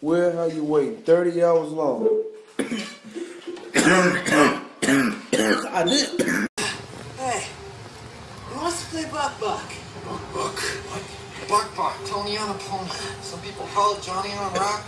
Where are you waiting? 30 hours long? I did. Hey, who wants to play Buck Buck? Buck, Buck, Buck, Buck, Tony on a pony. Some people call it Johnny on a rock.